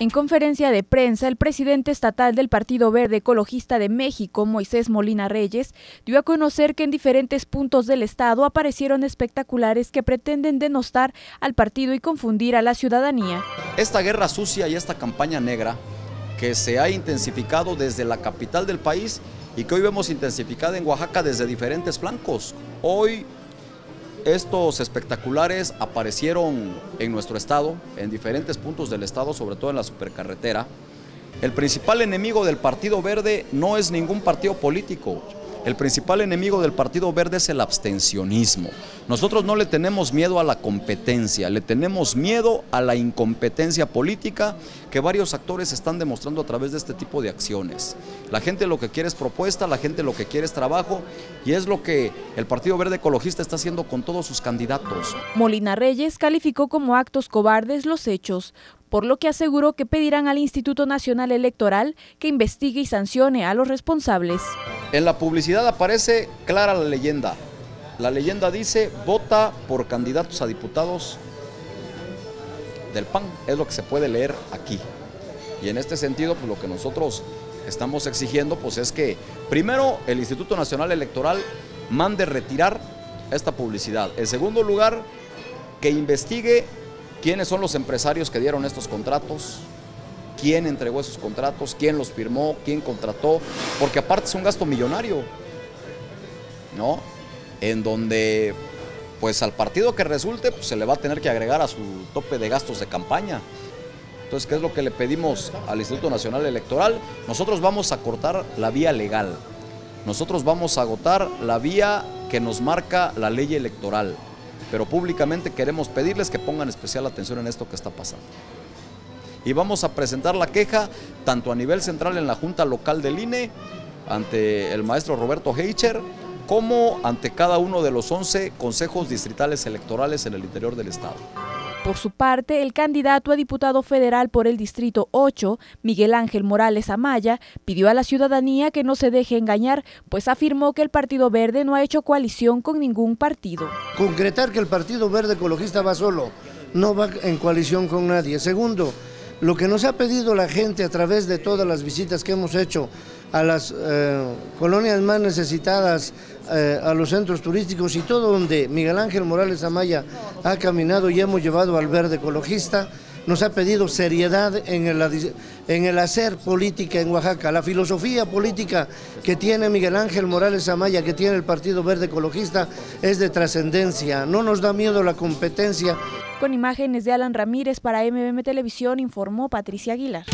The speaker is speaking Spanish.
En conferencia de prensa, el presidente estatal del Partido Verde Ecologista de México, Moisés Molina Reyes, dio a conocer que en diferentes puntos del estado aparecieron espectaculares que pretenden denostar al partido y confundir a la ciudadanía. Esta guerra sucia y esta campaña negra que se ha intensificado desde la capital del país y que hoy vemos intensificada en Oaxaca desde diferentes flancos. Hoy estos espectaculares aparecieron en nuestro estado, en diferentes puntos del estado, sobre todo en la supercarretera. El principal enemigo del Partido Verde no es ningún partido político, el principal enemigo del Partido Verde es el abstencionismo. Nosotros no le tenemos miedo a la competencia, le tenemos miedo a la incompetencia política que varios actores están demostrando a través de este tipo de acciones. La gente lo que quiere es propuesta, la gente lo que quiere es trabajo y es lo que el Partido Verde Ecologista está haciendo con todos sus candidatos. Molina Reyes calificó como actos cobardes los hechos, por lo que aseguró que pedirán al Instituto Nacional Electoral que investigue y sancione a los responsables. En la publicidad aparece clara la leyenda. La leyenda dice, vota por candidatos a diputados del PAN. Es lo que se puede leer aquí. Y en este sentido, pues lo que nosotros estamos exigiendo pues es que primero el Instituto Nacional Electoral mande retirar esta publicidad. En segundo lugar, que investigue quiénes son los empresarios que dieron estos contratos, quién entregó esos contratos, quién los firmó, quién contrató, porque aparte es un gasto millonario, ¿no? En donde, pues al partido que resulte, pues se le va a tener que agregar a su tope de gastos de campaña. Entonces, ¿qué es lo que le pedimos al Instituto Nacional Electoral? Nosotros vamos a cortar la vía legal. Nosotros vamos a agotar la vía que nos marca la ley electoral. Pero públicamente queremos pedirles que pongan especial atención en esto que está pasando y vamos a presentar la queja tanto a nivel central en la Junta Local del INE, ante el maestro Roberto Heicher, como ante cada uno de los 11 consejos distritales electorales en el interior del Estado. Por su parte, el candidato a diputado federal por el Distrito 8, Miguel Ángel Morales Amaya, pidió a la ciudadanía que no se deje engañar, pues afirmó que el Partido Verde no ha hecho coalición con ningún partido. Concretar que el Partido Verde Ecologista va solo, no va en coalición con nadie. Segundo, lo que nos ha pedido la gente a través de todas las visitas que hemos hecho a las eh, colonias más necesitadas, eh, a los centros turísticos y todo donde Miguel Ángel Morales Amaya ha caminado y hemos llevado al verde ecologista, nos ha pedido seriedad en el, hacer política en Oaxaca. La filosofía política que tiene Miguel Ángel Morales Amaya, que tiene el Partido Verde Ecologista, es de trascendencia. No nos da miedo la competencia. Con imágenes de Alan Ramírez para MBM Televisión informó Patricia Aguilar.